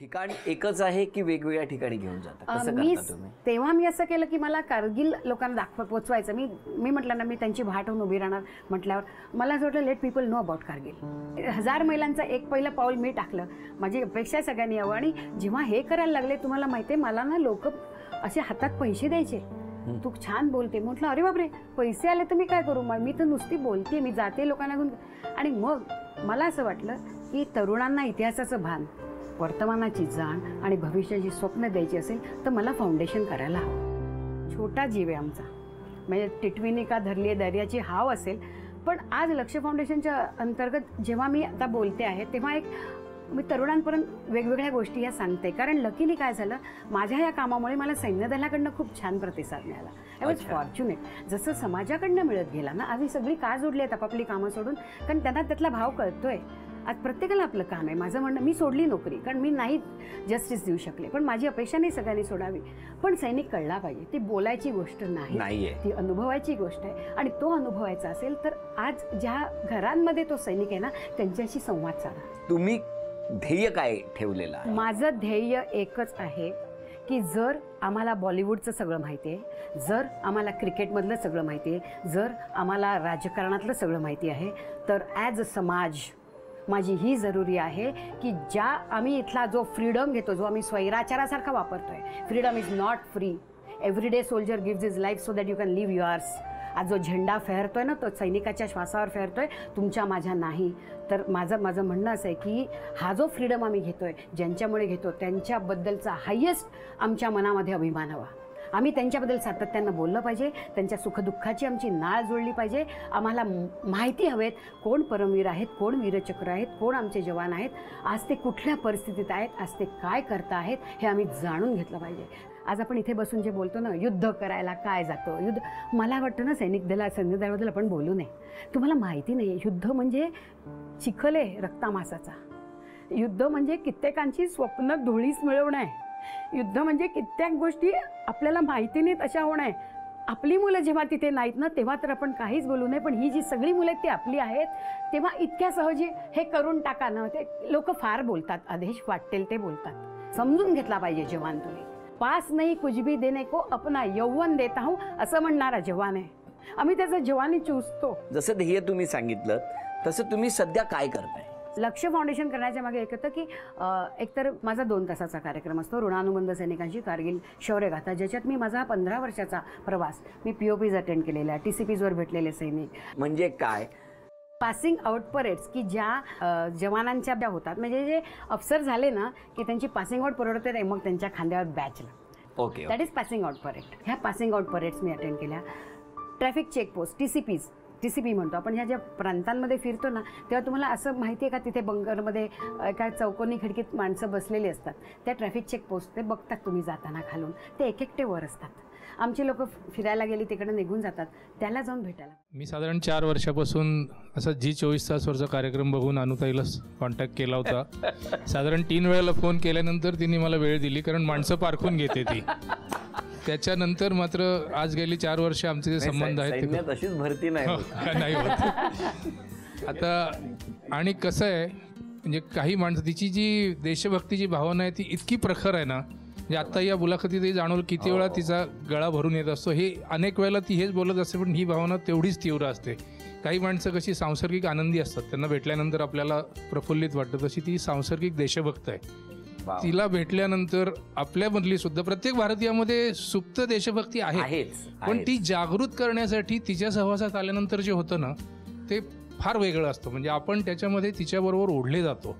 ठिकाण एकच आहे की वेगवेगळ्या ठिकाणी घेऊन जाता? कसं मी करता तुम्ही? तेव्हा मी असं केलं की मला कारगिल लोकांना दाखव पोचवायचं. मी मी म्हटलं ना मी त्यांची भाट होऊन उभी राहणार म्हटल्यावर मला असं वाटलं let people know about Kargil. हजार महिलांचं एक पहिलं पाऊल मी टाकलं. माझी अपेक्षा सगळ्यांनी यावं. आणि जेव्हा हे करायला लागले तुम्हाला माहिती आहे मला ना लोक असे हातात पैसे द्यायचे. तू छान बोलते. म्हटलं अरे बापरे पैसे आले तर मी काय करू? मग मी तर नुसती बोलते मी जाते लोकांना घेऊन. आणि मग मला असं वाटलं की तरुणांना इतिहासाचं भान. वर्तमानाची जाण आणि भविष्याची स्वप्न द्यायची असेल तर मला फाउंडेशन करायला हवं. छोटा जीव आहे आमचा. म्हणजे टिटविनी का धरली आहे दर्याची हाव असेल पण आज लक्ष फाउंडेशनच्या अंतर्गत जेव्हा मी आता बोलते आहे तेव्हा एक मी तरुणांपर्यंत वेगवेगळ्या गोष्टी या सांगते. कारण लकीली काय झालं माझ्या या कामामुळे मला सैन्य दलाकडनं खूप छान प्रतिसाद मिळाला. I was. फॉर्च्युनेट जसं समाजाकडनं मिळत गेला ना आज ही सगळी का जोडली आहेत आपापली कामं सोडून कारण त्यांना त्यातला भाव कळतोय. आज प्रत्येकाला आपलं काम आहे. माझं म्हणणं मी सोडली नोकरी कारण मी नाही जस्टिस देऊ शकले. पण माझी अपेक्षा नाही सगळ्यांनी सोडावी. पण सैनिक कळला पाहिजे ती बोलायची गोष्ट नाही. ती अनुभवायची गोष्ट आहे. आणि तो अनुभवायचा असेल तर आज ज्या घरांमध्ये तो सैनिक आहे ना त्यांच्याशी संवाद साधा. तुम्ही ध्येय काय ठेवलेलं माझं ध्येय एकच आहे की जर आम्हाला बॉलिवूडचं सगळं माहिती आहे जर आम्हाला क्रिकेटमधलं सगळं माहिती आहे जर आम्हाला राजकारणातलं सगळं माहिती आहे तर ॲज अ समाज माझी ही जरुरी आहे की ज्या आम्ही इथला जो फ्रीडम घेतो जो आम्ही स्वैराचारासारखा वापरतोय freedom is not free every day soldier gives is life so that you can live yours आज जो झेंडा फेरतोय ना तो सैनिकाच्या श्वासावर फेरतोय तुमच्या माझ्या नाही. तर माझं माझं म्हणणं असं आहे की हा जो फ्रीडम आम्ही घेतोय ज्यांच्यामुळे घेतो त्यांच्याबद्दलचा हायेस्ट आमच्या मनामध्ये अभिमान हवा. आम्ही त्यांच्याबद्दल सातत्यानं बोललं पाहिजे. त्यांच्या सुखदुःखाची आमची नाळ जुळली पाहिजे. आम्हाला माहिती हवेत कोण परमवीर आहेत कोण वीरचक्र आहेत कोण आमचे जवान आहेत आज ते कुठल्या परिस्थितीत आहेत आज ते काय करता आहेत हे आम्ही जाणून घेतलं पाहिजे. आज आपण इथे बसून जे बोलतो ना युद्ध करायला काय जातं? युद्ध मला वाटतं ना सैनिक दला सैन्य दलाबद्दल आपण बोलू नये. तुम्हाला माहिती नाही युद्ध म्हणजे चिखल आहे रक्तामासाचा. युद्ध म्हणजे कित्येकांची स्वप्न धुळीस मिळवणं आहे. युद्ध म्हणजे कित्येक गोष्टी आपल्याला माहिती नाहीत अशा होणं आहे आपली मुलं जेव्हा तिथे नाहीत ना तेव्हा तर आपण काहीच बोलू नये. पण ही जी सगळी मुलं आहेत ती आपली आहेत तेव्हा इतक्या सहजी हे करून टाका ना. ते लोक फार बोलतात आदेश वाटेल ते बोलतात. समजून घेतला पाहिजे जवान तुम्ही. पास नाही कुछ भी देने को अपना यौवन देता हूं असं म्हणणारा जवान आहे. आम्ही त्याचं जवानी चुसतो. जसं ध्येय तुम्ही सांगितलं तसं तुम्ही सध्या काय करताय? लक्ष फाउंडेशन करण्याच्या मागे एक होतं की एकतर माझा दोन तासाचा कार्यक्रम असतो ऋणानुबंध सैनिकांची कारगिल शौर्यगाथा ज्याच्यात मी माझा हा पंधरा वर्षाचा प्रवास मी पी ओ पीज अटेंड केलेला टी सी पीजवर भेटलेले सैनिक. म्हणजे काय? पासिंग आउट परेड्स की ज्या जवानांच्या ज्या होतात म्हणजे जे अफसर झाले ना की त्यांची पासिंग आउट परेड होते मग त्यांच्या खांद्यावर बॅचला okay that is passing out parade ह्या पासिंग आउट परेड्स मी अटेंड केल्या. Traffic checkpost T C Ps T C P म्हणतो. आपण ह्या ज्या प्रांतांमध्ये फिरतो ना तेव्हा तुम्हाला असं माहिती आहे का तिथे बंगरमध्ये काय चौकोनी खिडकीत माणसं बसलेली असतात. त्या ट्रॅफिक चेकपोस्ट ते बघतात तुम्ही जाताना खालून. ते एक एकटे वर असतात. आमची लोक फिरायला गेली तिकडे निघून जातात. त्याला जाऊन भेटायला. मी साधारण चार वर्षापासून असा जी चोवीस तासवरचा कार्यक्रम बघून अनुताईला कॉन्टॅक्ट केला होता. साधारण तीन वेळेला फोन केल्यानंतर तिने मला वेळ दिली कारण माणसं पारखून घेते ती. त्याच्यानंतर मात्र आज गेली चार वर्ष आमचे जे संबंध आहेत अशीच भरती नाही होत. आता आणि कसं आहे म्हणजे काही माणसं तिची जी देशभक्तीची भावना आहे ती इतकी प्रखर आहे ना म्हणजे आता या मुलाखतीतही जाणवलं किती वेळा तिचा गळा भरून येत असतो. हे अनेक वेळेला ती हेच बोलत असते पण ही भावना तेवढीच तीव्र असते. काही माणसं कशी सांसर्गिक आनंदी असतात त्यांना भेटल्यानंतर आपल्याला प्रफुल्लित वाटतं तशी ती सांसर्गिक देशभक्त आहे. तिला भेटल्यानंतर आपल्यामधली सुद्धा प्रत्येक भारतीयामध्ये सुप्त देशभक्ती आहे. पण. ती जागृत करण्यासाठी तिच्या सहवासात आल्यानंतर जे होतं ना ते फार वेगळं असतं. म्हणजे आपण त्याच्यामध्ये तिच्याबरोबर ओढले जातो.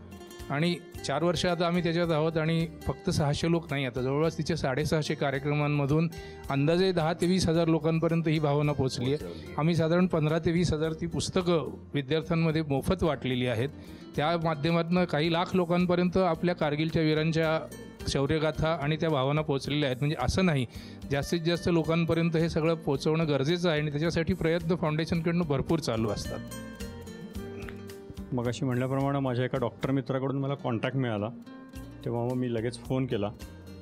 आणि चार वर्ष आता आम्ही त्याच्यात आहोत आणि फक्त सहाशे लोक नाही आता जवळपास तिच्या साडेसहाशे कार्यक्रमांमधून अंदाजे दहा ते वीस हजार लोकांपर्यंत ही भावना पोहोचली आहे. आम्ही साधारण पंधरा ते वीस हजार ती पुस्तकं विद्यार्थ्यांमध्ये मोफत वाटलेली आहेत. त्या माध्यमातून काही लाख लोकांपर्यंत आपल्या कारगिलच्या वीरांच्या शौर्यगाथा आणि त्या भावना पोहोचलेल्या आहेत. म्हणजे असं नाही जास्तीत जास्त लोकांपर्यंत हे सगळं पोहोचवणं गरजेचं आहे आणि त्याच्यासाठी प्रयत्न फाउंडेशनकडनं भरपूर चालू असतात. मग अशी म्हणल्याप्रमाणे माझ्या एका डॉक्टर मित्राकडून मला कॉन्टॅक्ट मिळाला. तेव्हा मग मी लगेच फोन केला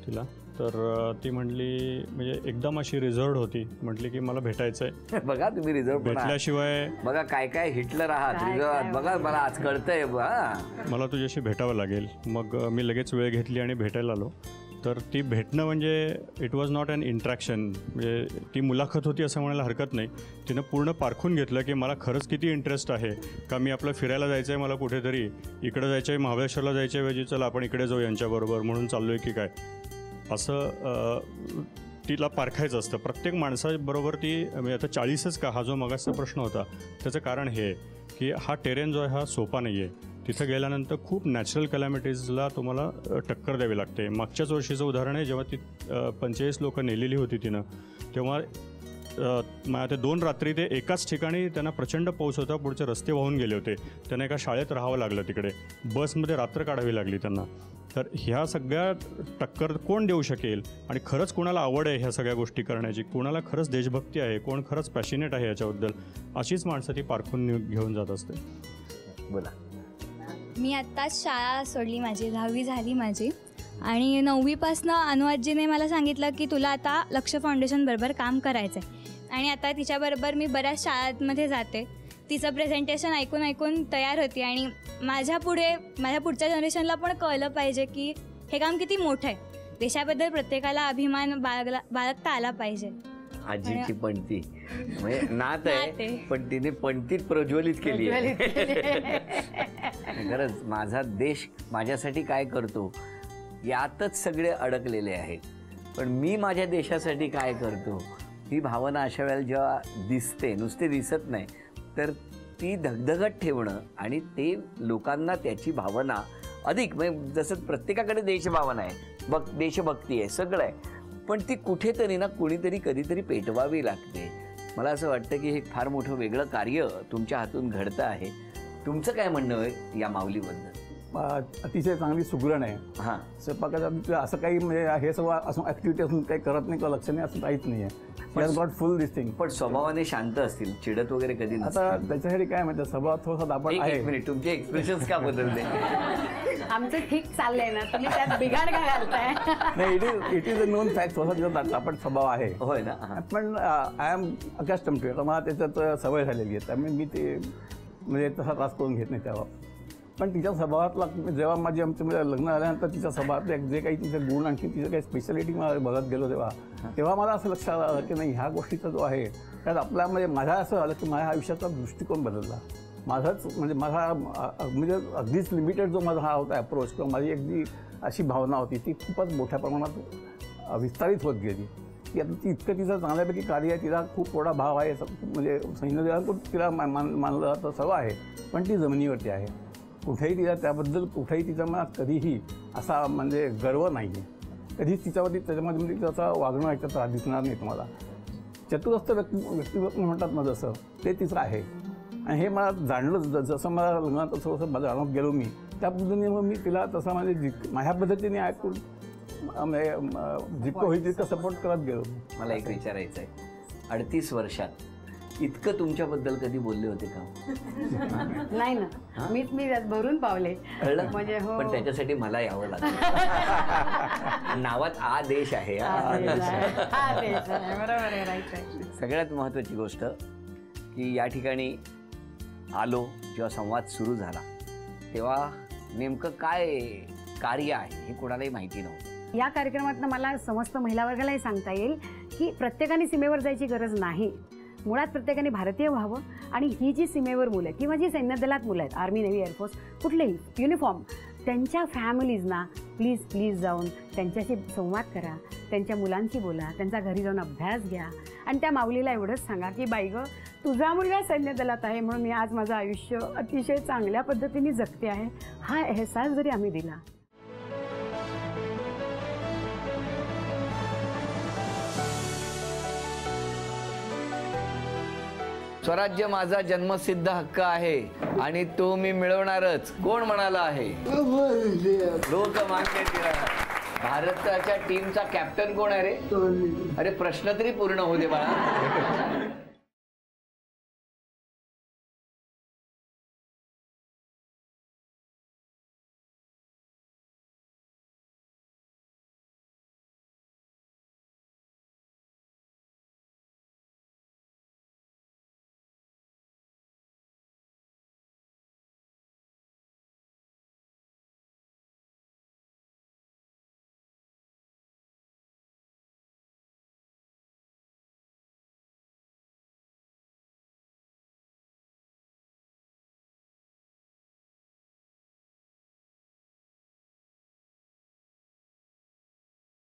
तिला. तर ती म्हणली म्हणजे एकदम अशी रिझर्वड होती. म्हटली की मला भेटायचं आहे बघा तुम्ही रिझर्व. भेटल्याशिवाय बघा काय काय हिटलर आहात. रिझर्व बघा मला आज कळतंय हा मला तुझ्याशी भेटावं लागेल. मग मी लगेच वेळ घेतली आणि भेटायला आलो. तर ती भेटणं म्हणजे it was not an interaction म्हणजे ती मुलाखत होती असं म्हणायला हरकत नाही. तिनं पूर्ण पारखून घेतलं की मला खरंच किती इंटरेस्ट आहे. का मी आपलं फिरायला जायचं आहे मला कुठेतरी? इकडं जायचं आहे महाबळेश्वरला जायच्या म्हणजे ऐवजी चला आपण इकडे जाऊ यांच्याबरोबर म्हणून चाललो आहे की काय? असं तिला पारखायचं असतं. प्रत्येक माणसाबरोबर ती म्हणजे आता चाळीसच का? हा जो मगाचा प्रश्न होता. त्याचं कारण हे आहे की हा टेरेन जो आहे हा सोपा नाही आहे तिथं गेल्यानंतर खूप नॅचरल कॅलॅमिटीजला तुम्हाला टक्कर द्यावी लागते. मागच्याच वर्षीचं उदाहरण आहे जेव्हा ती पंचेचाळीस लोकं नेलेली होती तिनं तेव्हा ते दोन रात्री ते एकाच ठिकाणी त्यांना प्रचंड पाऊस होता पुढचे रस्ते वाहून गेले होते. त्यांना एका शाळेत राहावं लागलं तिकडे. बसमध्ये रात्र काढावी लागली त्यांना. तर ह्या सगळ्या टक्कर कोण देऊ शकेल? आणि खरंच कोणाला आवड आहे ह्या सगळ्या गोष्टी करण्याची? कोणाला खरंच देशभक्ती आहे? कोण खरंच पॅशिनेट आहे याच्याबद्दल? अशीच माणसं ती पारखून घेऊन जात असते. बोला. मी आत्ताच शाळा सोडली माझी दहावी झाली माझी. आणि नववीपासनं अनुवादजीने मला सांगितलं की तुला आता लक्ष फाउंडेशनबरोबर काम करायचं आहे आणि आता तिच्याबरोबर मी बऱ्याच शाळांमध्ये जाते. तिचं प्रेझेंटेशन ऐकून ऐकून तयार होती आणि माझ्या पुढे माझ्या पुढच्या जनरेशनला पण कळलं पाहिजे की हे काम किती मोठं आहे. देशाबद्दल प्रत्येकाला अभिमान बाळगला बाळगता आला पाहिजे. आजीची पणती. म्हणजे नात आहे. पण तिने पणतीत प्रज्वलित केली आहे. खरंच माझा देश माझ्यासाठी काय करतो यातच सगळे अडकलेले आहेत. पण मी माझ्या देशासाठी काय करतो ही भावना अशा वेळेला जेव्हा दिसते नुसते दिसत नाही तर ती धगधगत ठेवणं आणि ते लोकांना त्याची भावना अधिक. म्हणजे जसं प्रत्येकाकडे देशभावना आहे बघ देशभक्ती आहे सगळं आहे. पण ती कुठेतरी ना कुणीतरी कधीतरी पेटवावी लागते. मला असं वाटतं की हे फार मोठं वेगळं कार्य तुमच्या हातून घडतं आहे. तुमचं काय म्हणणं आहे या माऊलीबद्दल? अतिशय चांगली सुगरण आहे. हां. स्वयंपाकाच्या बाबतीत असं काही म्हणजे हे सगळं असं ॲक्टिव्हिटी असून काही करत नाही किंवा लक्ष नाही असं काहीच नाही आहे. गॉट फुल दिस थिंग पण स्वभावाने शांत असतील चिडत वगैरे कधी आता त्याच्यासाठी काय माहिती स्वभाव थोडासा एक आहे. मिनिट तुमचे एक्सप्रेशन का बदलले? आमचं ठीक चाललंय ना. तुम्ही त्यात बिघाड का घालताय? नाही it is it is a known fact थोडासा तिचा दा- दापट स्वभाव आहे. होय ना हां. पण आय एम अकस्टम टू मला त्याच्यात सवय झालेली आहे. त्यामुळे मी ते म्हणजे तसा त्रास करून घेत नाही तेव्हा पण तिच्या स्वभावातला जेव्हा माझी आमचं म्हणजे लग्न झाल्यानंतर तिच्या स्वभावातले जे काही तिचे गुण आणखी तिचं काही स्पेशालिटी मला बघत गेलो तेव्हा तेव्हा मला असं लक्षात आलं की नाही ह्या गोष्टीचा जो आहे त्यात आपला म्हणजे माझा असं झालं की माझ्या आयुष्याचा दृष्टिकोन बदलला. माझाच म्हणजे माझा म्हणजे अगदीच लिमिटेड जो माझा हा होता अप्रोच किंवा माझी अगदी अशी भावना होती ती खूपच मोठ्या प्रमाणात विस्तारित होत गेली. की आता ती इतकं तिचं चांगल्यापैकी कार्य आहे तिला खूप मोठा भाव आहे म्हणजे सैन्यदेवांकडून तिला मान मानलं जातं सगळं आहे. पण ती जमिनीवरती आहे. कुठेही तिला त्याबद्दल कुठेही तिच्या मनात कधीही असा म्हणजे गर्व नाही आहे कधीच तिच्यावरती त्याच्यामध्ये म्हणजे त्याचं वागणं याच्यात दिसणार नाही तुम्हाला. चतुरस्थ व्यक्ती व्यक्तिमत्व म्हणतात ना जसं ते तिचं आहे. आणि हे मला जाणलं ज- जसं मला लग्नात तसं तसं मला जाणवत गेलो मी. त्या पद्धतीने मग मी तिला तसा म्हणजे जित- माझ्या पद्धतीने ऐकून म्हणजे, जितकं होईल तितकं सपोर्ट करत गेलो. मला एक विचारायचं आहे अडतीस वर्षात इतकं तुमच्याबद्दल कधी बोलले होते का? नाही ना. मीच मी त्यात भरून पावले. कळलं? म्हणजे हो. पण त्याच्यासाठी मला यावं लागतं नावात आ देश आहे सगळ्यात महत्त्वाची गोष्ट की या ठिकाणी आलो जेव्हा संवाद सुरू झाला तेव्हा नेमकं काय कार्य आहे हे कोणालाही माहिती नव्हतं. या कार्यक्रमातनं मला समस्त महिला वर्गालाही सांगता येईल की प्रत्येकाने सीमेवर जायची गरज नाही. मुळात प्रत्येकाने भारतीय व्हावं आणि ही जी सीमेवर मुलं आहेत किंवा जी सैन्य दलात मुलं आहेत आर्मी नेव्ही एअरफोर्स कुठलेही युनिफॉर्म त्यांच्या फॅमिलीजना प्लीज प्लीज जाऊन त्यांच्याशी संवाद करा त्यांच्या मुलांशी बोला त्यांचा घरी जाऊन अभ्यास घ्या. आणि त्या माऊलीला एवढंच सांगा की बाई गं तुझा मुलगा सैन्य दलात आहे म्हणून मी आज माझं आयुष्य अतिशय चांगल्या पद्धतीने जगते आहे हा एहसास जरी आम्ही दिला. स्वराज्य माझा जन्मसिद्ध हक्क आहे आणि तो मी मिळवणारच. कोण म्हणाला आहे? लोकमान्य भारताच्या टीमचा कॅप्टन कोण आहे रे? अरे प्रश्न तरी पूर्ण होऊ दे बाळा.